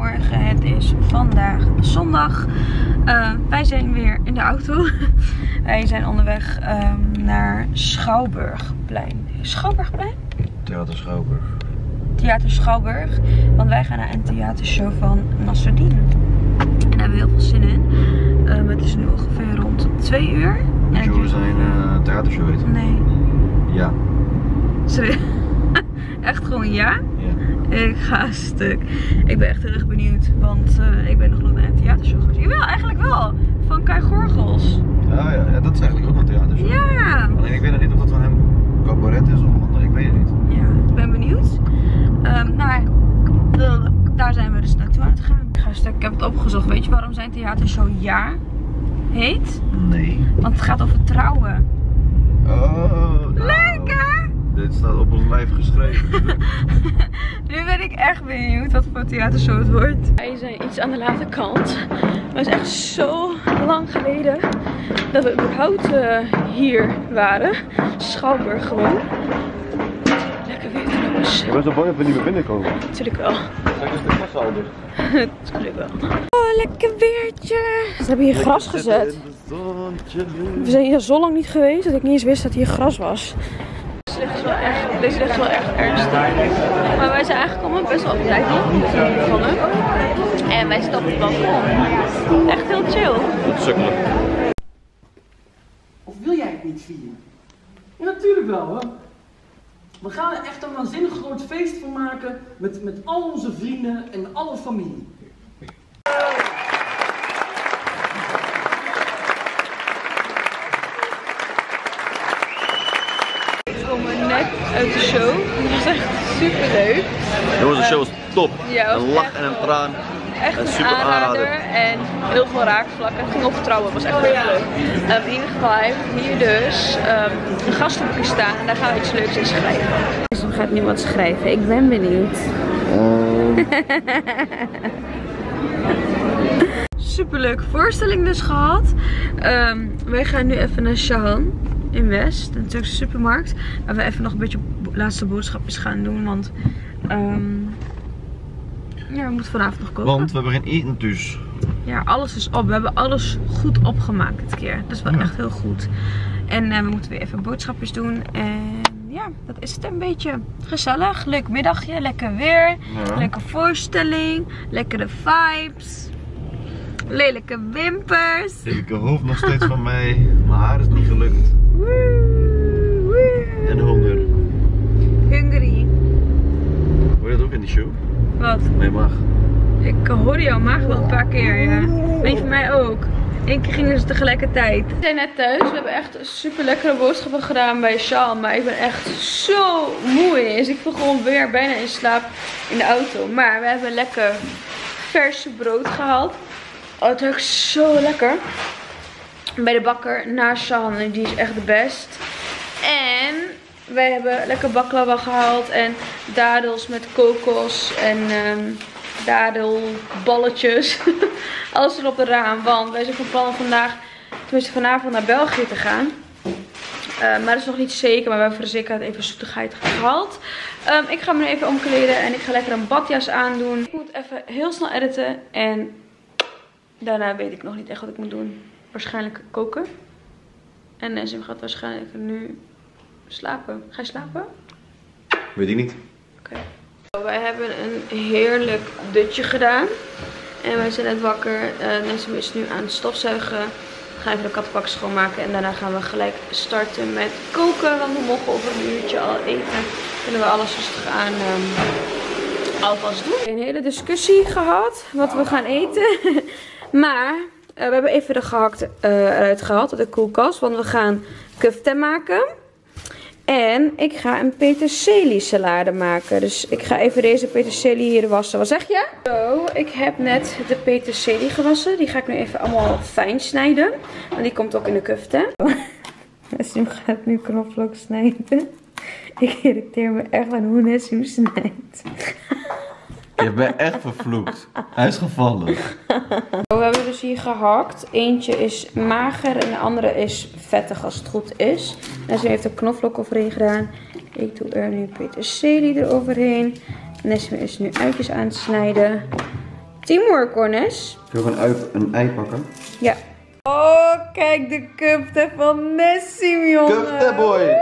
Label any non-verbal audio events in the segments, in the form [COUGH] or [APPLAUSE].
Goedemorgen, het is vandaag zondag. Uh, wij zijn weer in de auto. [LAUGHS] wij zijn onderweg um, naar Schouwburgplein. Schouwburgplein? Theater Schouwburg. Theater Schouwburg. Want wij gaan naar een theatershow van Nasreddin. En daar hebben we heel veel zin in. Um, het is nu ongeveer rond 2 uur. Je hoe zijn uh, theatershow heet? Nee. Ja. Sorry. [LAUGHS] Echt gewoon ja? Ik ga stuk. Ik ben echt heel erg benieuwd, want uh, ik ben nog nooit naar een theatershow geweest. Jawel, eigenlijk wel. Van Kai Gorgels. Ja, ja, ja, dat is eigenlijk ook een theatershow. Ja. Alleen ik weet nog niet of dat van hem cabaret is of ander, ik weet het niet. Ja, ik ben benieuwd. Um, nou, daar zijn we dus naartoe aan het gaan. Ik ga stuk, ik heb het opgezocht. Weet je waarom zijn theatershow Ja heet? Nee. Want het gaat over trouwen. Oh, nou. Leuk hè? Dit staat op ons lijf geschreven. [LAUGHS] nu ben ik echt benieuwd wat voor theatershow het wordt. Wij zijn iets aan de late kant. Het is echt zo lang geleden dat we überhaupt uh, hier waren. Schouwburg gewoon. Lekker weer trouwens. Je bent zo bang dat we niet meer binnenkomen. Natuurlijk wel. Zeg eens de kassa al dicht. [LAUGHS] Natuurlijk wel. Oh, lekker weertje. Ze hebben hier gras gezet. We zijn hier zo lang niet geweest dat ik niet eens wist dat hier gras was. Ligt wel echt, deze ligt wel echt ernstig. Maar wij zijn aangekomen best wel op tijd nog. We begonnen. En wij stappen het balkon. Echt heel chill. Het sukkelen. Of wil jij het niet vieren? Ja, natuurlijk wel hoor. We gaan er echt een waanzinnig groot feest van maken met, met al onze vrienden en alle familie. Net uit de show. Het was echt super leuk. Jongens, de show was top. Ja, was een lach en een traan. Echt Een een super aanrader aanrader. en heel veel raakvlakken. Het ging over trouwen, was echt heel leuk. Um, in ieder geval, hij heeft hier dus um, een gastenboekje staan en daar gaan we iets leuks in schrijven. Dus dan gaat nu wat schrijven. Ik ben benieuwd. [LAUGHS] Superleuke voorstelling dus gehad. Ehm, wij gaan nu even naar Shahan in West, een Turkse supermarkt. Waar we even nog een beetje laatste boodschapjes gaan doen, want ehm, ja, we moeten vanavond nog koken. Want we hebben geen eten dus. Ja, alles is op. We hebben alles goed opgemaakt dit keer. Dat is wel Ja. echt heel goed. En eh, we moeten weer even boodschapjes doen. En ja, dat is het een beetje gezellig. Leuk middagje, lekker weer. Ja. Leuke voorstelling. Lekkere vibes. Lelijke wimpers. Lelijke hoofd nog steeds van mij. Mijn haar is niet gelukt. Woe, woe. En honger. Hungry. Hoor je dat ook in die show? Wat? Nee, mag. Ik hoorde jouw maag wel een paar keer, ja. Van mij ook. Eén keer gingen ze tegelijkertijd. We zijn net thuis. We hebben echt super lekkere boodschappen gedaan bij Shaw. Maar ik ben echt zo moe ineens. Ik viel gewoon weer bijna in slaap in de auto. Maar we hebben lekker verse brood gehaald. Oh, het ruikt zo lekker. Bij de bakker naast Shahan. Die is echt de best. En wij hebben lekker baklava gehaald. En dadels met kokos. En ehm dadelballetjes. [LAUGHS] Alles erop de raam. Want wij zijn van plan vandaag, tenminste vanavond naar België te gaan. Eh, maar dat is nog niet zeker. Maar we hebben voor de zekerheid even zoetigheid gehaald. Ehm, ik ga me nu even omkleden. En ik ga lekker een badjas aandoen. Ik moet even heel snel editen. En daarna weet ik nog niet echt wat ik moet doen. Waarschijnlijk koken. En Nessim gaat waarschijnlijk nu slapen. Ga je slapen? Weet ik niet. Oké. Wij hebben een heerlijk dutje gedaan. En wij zijn net wakker. Uh, is nu aan het stofzuigen. We gaan even de kattenbak schoonmaken. En daarna gaan we gelijk starten met koken. Want we mogen over een uurtje al eten. Kunnen we alles rustig aan um, alvast doen. Een hele discussie gehad. Wat we gaan eten. [LAUGHS] maar uh, we hebben even de gehakte uh, eruit gehaald. Uit de koelkast. Want we gaan kufte maken. En ik ga een peterselie salade maken. Dus ik ga even deze peterselie hier wassen. Wat zeg je? Zo, ik heb net de peterselie gewassen. Die ga ik nu even allemaal fijn snijden. Want die komt ook in de kufte. [LAUGHS] Nessim gaat nu knoflook snijden. [LAUGHS] Ik irriteer me echt aan hoe Nessim snijdt. Je bent echt vervloekt. Hij is gevallen. [LAUGHS] Hier gehakt. Eentje is mager en de andere is vettig als het goed is. Nessim heeft er knoflook overheen gedaan. Ik doe er nu peterselie eroverheen. Nessim is nu uitjes aan het snijden. Teamwork, Cornes. We een, ui, een ei pakken? Ja. Oh, kijk de kufte van Nessim, jongen. Kufte boy!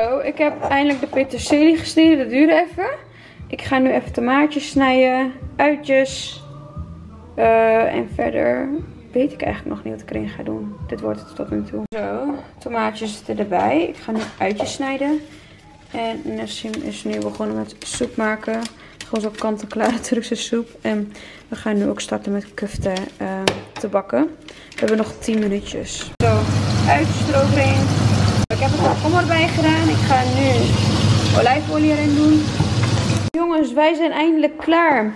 Zo, ik heb eindelijk de peterselie gesneden. Dat duurde even. Ik ga nu even tomaatjes snijden. Uitjes. Eh, en verder weet ik eigenlijk nog niet wat ik erin ga doen. Dit wordt het tot nu toe. Zo, tomaatjes zitten erbij. Ik ga nu uitjes snijden. En Nessim is nu begonnen met soep maken. Gewoon zo kant-en-klare [LAUGHS] Turkse soep. En we gaan nu ook starten met kufte eh, te bakken. We hebben nog 10 minuutjes. Zo, uitjes eroverheen. Ik heb er komkommer bij gedaan. Ik ga nu olijfolie erin doen. Jongens, wij zijn eindelijk klaar.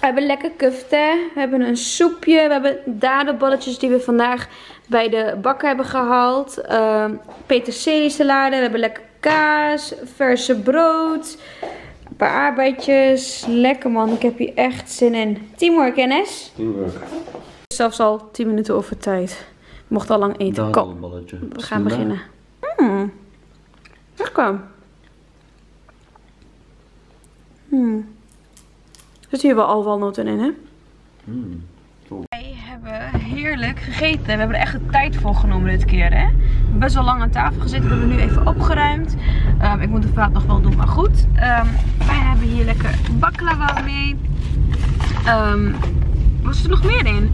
We hebben lekker kufte. We hebben een soepje. We hebben dadelballetjes die we vandaag bij de bakker hebben gehaald. Uh, peterseliesalade. We hebben lekker kaas. Verse brood. Een paar aardbeidjes. Lekker man. Ik heb hier echt zin in. Teamwork, NS. Teamwork. Zelfs al 10 minuten over tijd. Ik mocht al lang eten. Kom, we gaan beginnen. Hmm. Lekker. Hmm. Er zit hier wel al walnoten in, hè? Mm. Wij hebben heerlijk gegeten. We hebben er echt de tijd voor genomen dit keer, hè? Best wel lang aan tafel gezeten. We hebben nu even opgeruimd. Ehm, ik moet de vaat nog wel doen, maar goed. Ehm, wij hebben hier lekker baklava mee. Ehm, wat is er nog meer in?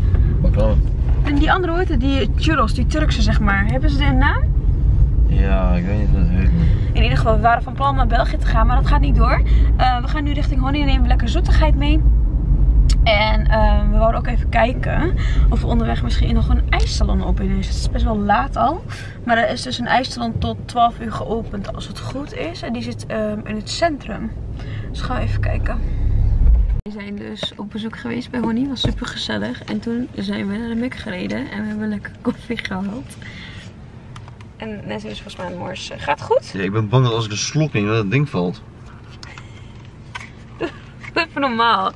Dan? En die andere, het? Die churros, die Turkse, zeg maar. Hebben ze een naam? Ja, ik weet niet wat. In ieder geval, we waren van plan om naar België te gaan, maar dat gaat niet door. Uh, we gaan nu richting Honey en nemen lekker zoetigheid mee. En uh, we wouden ook even kijken of we onderweg misschien nog een ijssalon open is. Het is best wel laat al. Maar er is dus een ijssalon tot 12 uur geopend als het goed is. En die zit uh, in het centrum. Dus gaan we even kijken. We zijn dus op bezoek geweest bij Honey. Was super gezellig. En toen zijn we naar de Muk gereden. En we hebben lekker koffie gehaald. En net is volgens mij een mors. Gaat het goed? Ja, ik ben bang dat als ik een slok in dat het ding valt. [LAUGHS] Even normaal.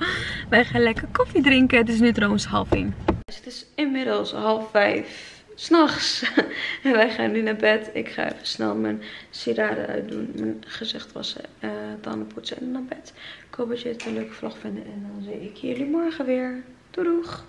Wij gaan lekker koffie drinken. Het is nu trouwens half één. Dus het is inmiddels half vijf. S'nachts. En [LAUGHS] wij gaan nu naar bed. Ik ga even snel mijn sieraden uitdoen. Mijn gezicht wassen. Uh, tanden poetsen en naar bed. Ik hoop dat jullie het een leuke vlog vinden. En dan zie ik jullie morgen weer. Doei doeg.